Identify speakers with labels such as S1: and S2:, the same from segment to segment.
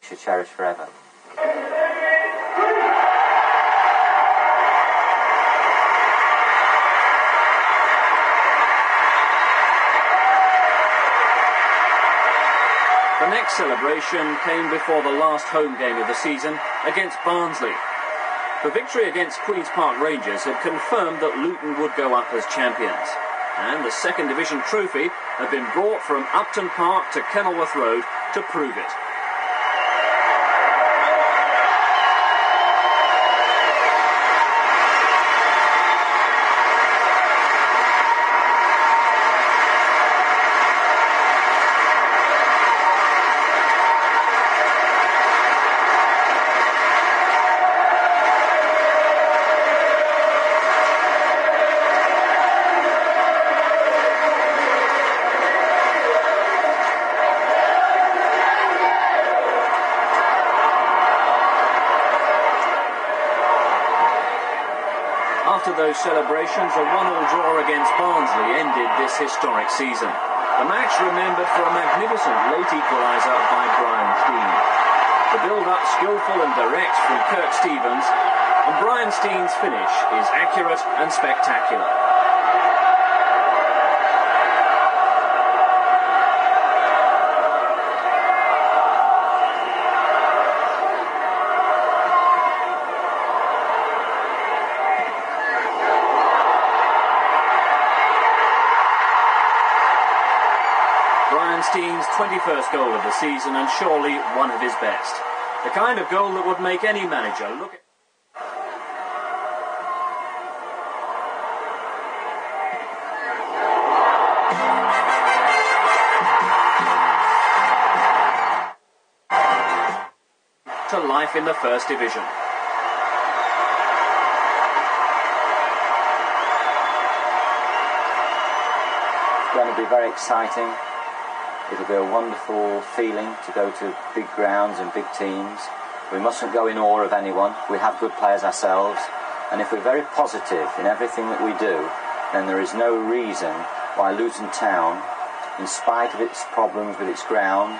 S1: Should cherish forever.
S2: The next celebration came before the last home game of the season against Barnsley. The victory against Queen's Park Rangers had confirmed that Luton would go up as champions. And the second division trophy had been brought from Upton Park to Kenilworth Road to prove it. After those celebrations, a one-all draw against Barnsley ended this historic season. The match remembered for a magnificent late equaliser by Brian Stein. The build-up skillful and direct from Kirk Stephens, and Brian Stein's finish is accurate and spectacular. Brian Stein's 21st goal of the season and surely one of his best. The kind of goal that would make any manager look at to life in the First Division.
S1: Going to be very exciting. It'll be a wonderful feeling to go to big grounds and big teams. We mustn't go in awe of anyone. We have good players ourselves. And if we're very positive in everything that we do, then there is no reason why Luton Town, in spite of its problems with its ground,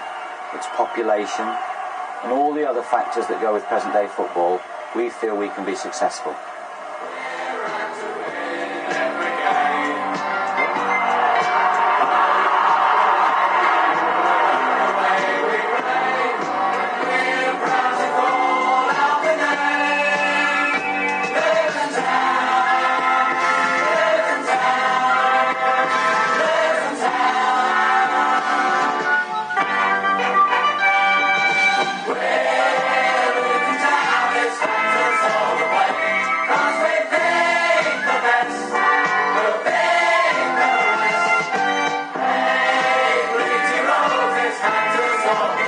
S1: its population, and all the other factors that go with present day football, we feel we can be successful. God.